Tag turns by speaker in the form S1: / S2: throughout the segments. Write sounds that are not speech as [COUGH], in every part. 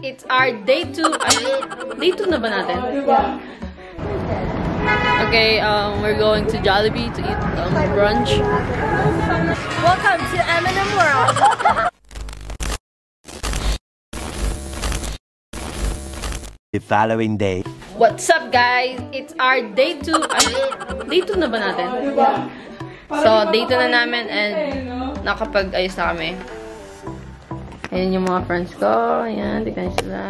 S1: It's our day 2. Ano, day 2 na ba natin? Okay, um, we're going to Jollibee to eat um, brunch.
S2: Welcome to M&M World!
S3: the following day.
S1: What's up guys? It's our day 2. Ano, day 2 na ba natin? So, day 2 na namin and nakapag-ayos na kami. Ayan yung mga friends ko. Ayan, tignan sila.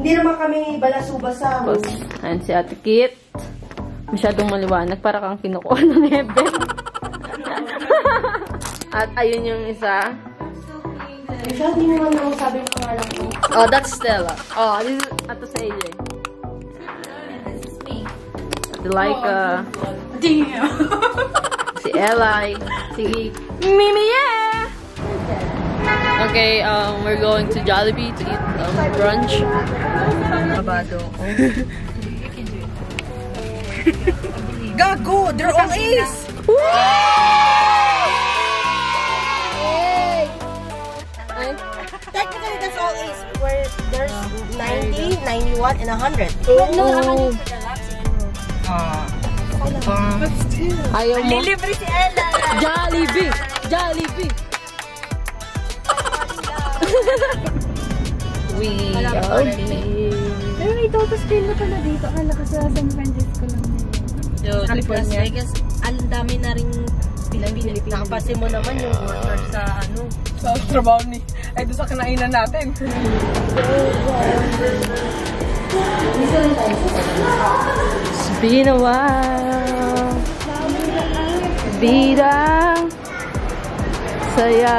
S2: Hindi naman kami balasubasan.
S1: Tapos, ayan si Ate Kit. Masyadong maliwanag. Para kang kinukuha ng heaven. [LAUGHS] At ayun yung isa.
S2: Michelle, hindi mo naman sabi ng pangalan ko.
S1: Oh, that's Stella. Oh, this is ato sa iyo eh. This is me. Delica.
S2: Oh, Damn.
S1: si Eli. Si Mimiel. Okay, um, we're going to Jollibee to eat um, brunch.
S2: Abado. [LAUGHS] Gago! They're all ace! Technically, that's all ace. Where there's 90, 91, and 100.
S1: Oh. No, 100 Ah. Uh, uh, Ayaw mo.
S2: Lilibre si Ella!
S1: Jollibee! Jollibee! [LAUGHS] we are being...
S4: Pero ito, tapos na pala dito. Ala, ah, kasi San Francisco lang na yun.
S2: Yo, Las Vegas, ang dami na rin Pilipinas. Nakapase mo naman yung water sa ano.
S5: Sa trabaho ni. Ay, doon sa kanainan natin.
S1: It's been a while. Bida. Saya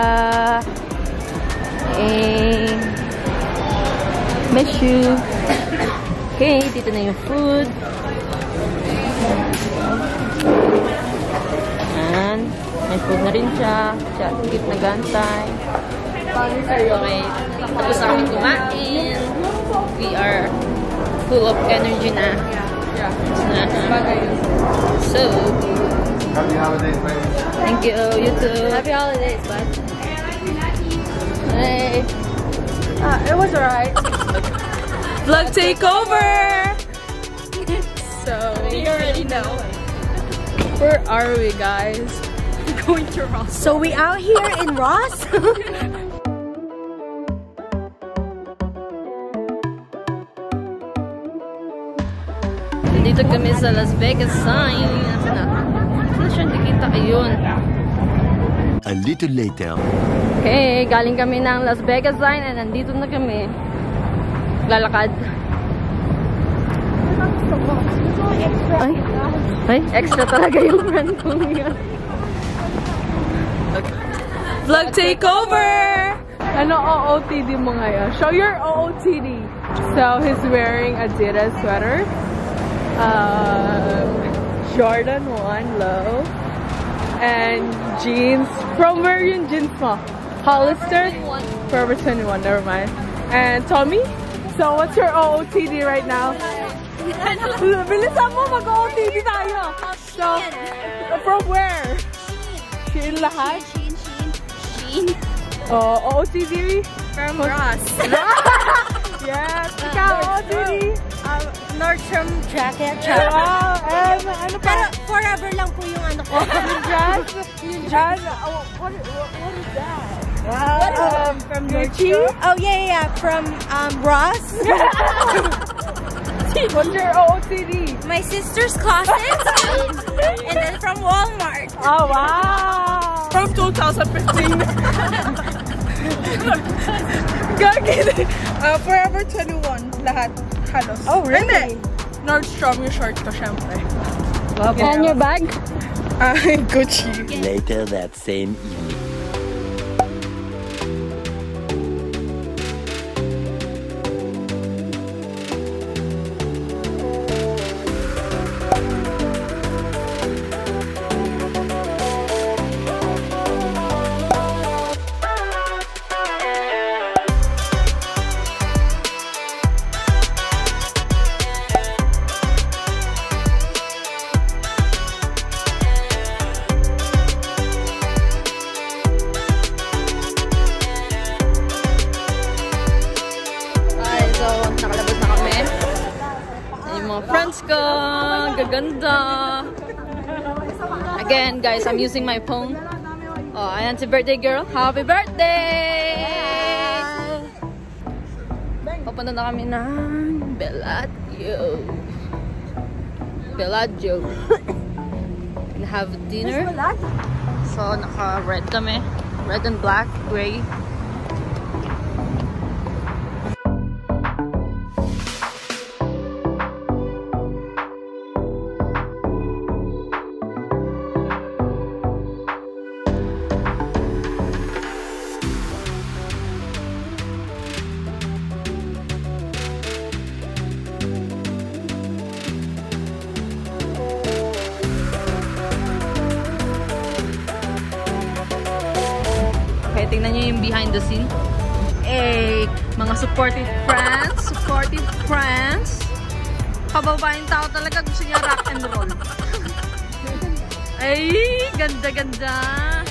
S1: eh, miss you. Okay, dito na yung food. And, may food na rin siya. Siya, git na gantay. Okay, tapos na kami kumain. We are full of energy na. Yeah. Uh -huh. So,
S6: Happy holidays, baby.
S1: Thank you, you too. Happy holidays, bud. Hey.
S5: Uh, it was alright. [LAUGHS] Vlog takeover! so, you already know. Where are we, guys? We're going to Ross.
S2: So, we out here in Ross?
S1: Dito kami sa Las Vegas sign. Ano na? Saan siya nakikita? Ayun
S3: a little later.
S1: Okay, galing kami ng Las Vegas line and nandito na kami. Lalakad. Ay, ay, extra talaga yung friend kong yun.
S5: Vlog takeover! Ano OOTD mo ngayon? Show your OOTD. So, he's wearing Adidas sweater. Uh, Jordan 1 low. And jeans. From where you jeans from? Hollister? Forever 21. Forever 21, never mind. And Tommy? So what's your OOTD right now? Bilisan mo, mag-OOTD tayo. So, from where? Sheen. lahat? Sheen. Sheen. Shein. Oh, OOTD?
S2: From Ross. [LAUGHS]
S5: yes, ikaw, OOTD.
S2: Um, Nordstrom jacket.
S5: Oh, and ano pa?
S2: forever lang po yung ano ko. [LAUGHS]
S5: yung jazz? Yung jazz? Oh, what, what is that? Ah, wow. um, from Gucci?
S2: Oh, yeah, yeah, yeah. From um, Ross. [LAUGHS]
S5: What's your OOTD?
S2: My sister's closet. [LAUGHS] and then from Walmart.
S5: Oh, wow. From 2015. Gagin. uh, Forever 21, lahat. Halos.
S2: Oh, really?
S5: Nordstrom your short ko, syempre.
S1: Love and your bag?
S5: Uh, [LAUGHS] Gucci.
S3: Later that same evening.
S1: mga friends ko. Gaganda. Again, guys, I'm using my phone. Oh, ayan si birthday girl. Happy birthday! Papunta na kami ng Bellagio. Bellagio. And have dinner. So, naka-red kami. Red and black, gray. nyo yung behind the scene. Eh, mga supportive friends, supportive friends. Kababaeng tao talaga gusto niya rock and roll. [LAUGHS] Ay, ganda-ganda.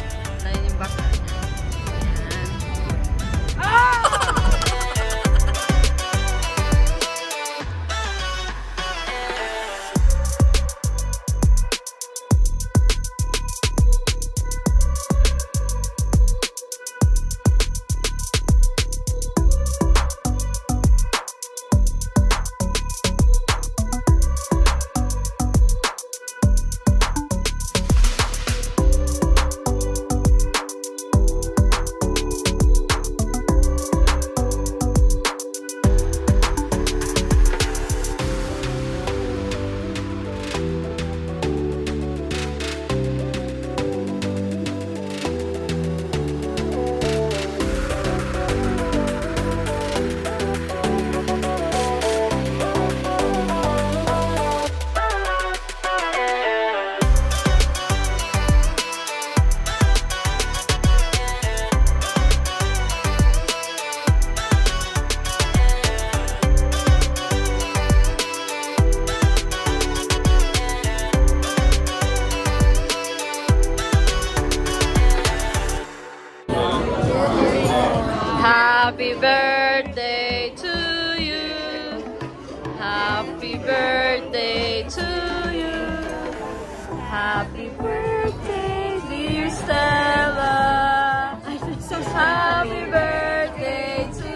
S1: Happy birthday to you. Happy birthday, dear Stella. I feel so Happy birthday to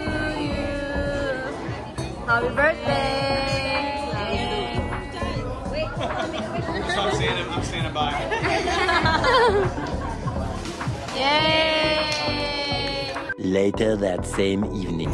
S1: you. Happy birthday.
S6: so I'm standing, I'm standing by. [LAUGHS]
S1: Yay!
S3: Later that same evening.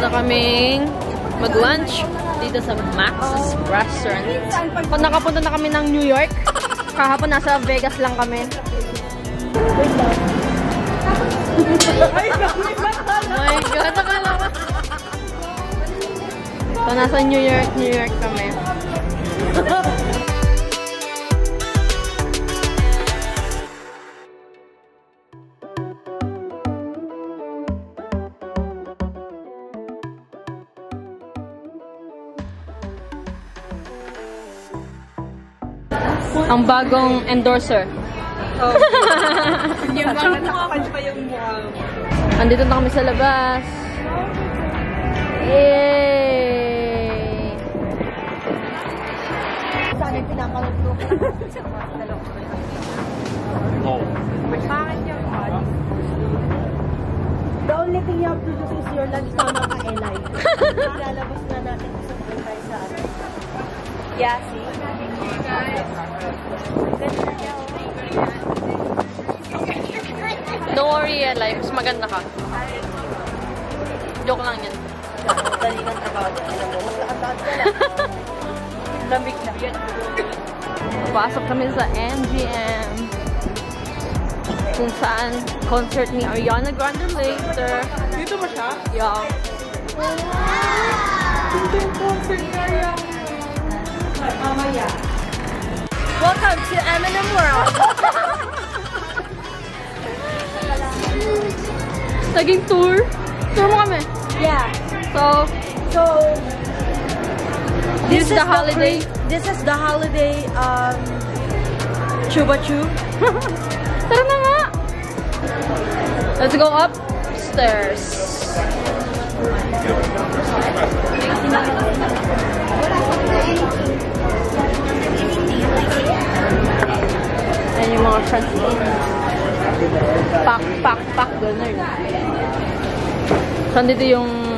S1: na kaming mag-lunch dito sa Max's Restaurant. Pag nakapunta na kami ng New York, kahapon nasa Vegas lang kami. Oh my God, nakala ko. So, nasa New York, New York kami. [LAUGHS] Ang bagong endorser. Oh.
S5: yung mga nakapad pa yung mukha.
S1: Um, Andito na kami sa labas. Yay!
S2: Sana'y pinakalaglo ko. Oh.
S5: Bakit yung
S2: The only thing you have to do is your lunch na makaelay. [LAUGHS] Lalabas na natin sa buhay sa atin. Yasi.
S1: Don't worry, Eli. Mas maganda ka. Joke lang yan.
S2: Talikan trabaho. Lamig na yan.
S1: Pasok kami sa MGM. Kung saan concert ni Ariana Grande later.
S5: Dito ba siya?
S1: Yeah. Wow!
S5: Dito yung concert ni Ariana. Mamaya.
S2: Welcome to Eminem World.
S1: Naging tour? Tour mo kami?
S2: Yeah.
S1: So,
S2: so
S1: this, this is the holiday.
S2: The this is the holiday um Chuba Chu. [LAUGHS]
S1: Tara na nga. Let's go upstairs. What Ayan yung mga front seat. Pak, pack, pack, gano'n. So, dito yung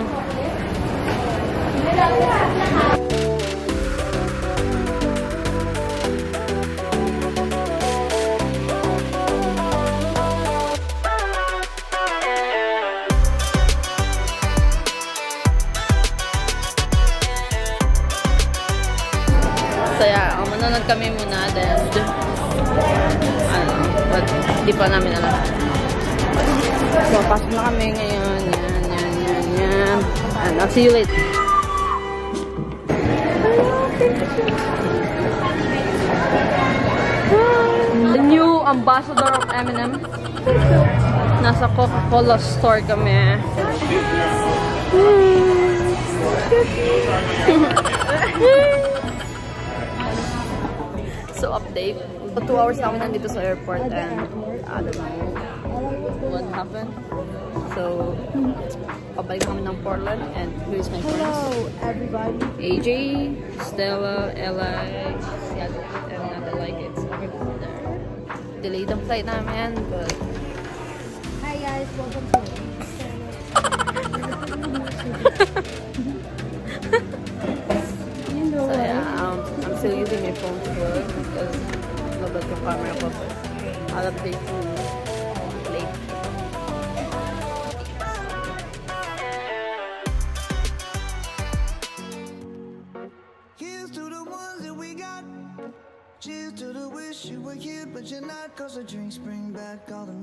S1: pa namin alam. So, pasok na kami ngayon. Yan, yan, yan, yan. And I'll see you later. The new ambassador of M&M. Nasa Coca-Cola store kami. Hmm. [LAUGHS] So, update. So, two hours kami nandito sa airport and I don't know what happened. So, pabalik kami ng Portland and who is my friends.
S2: Hello, everybody.
S1: AJ, Stella, Eli. si and Nada like it. So, there. Delayed ang flight namin, but...
S2: Hi guys, welcome to... [LAUGHS]
S1: still using my phone to work because it's not a camera purpose. I'll update you
S7: Cheers to the wish you were here, but you're not. Cause the drinks bring back all the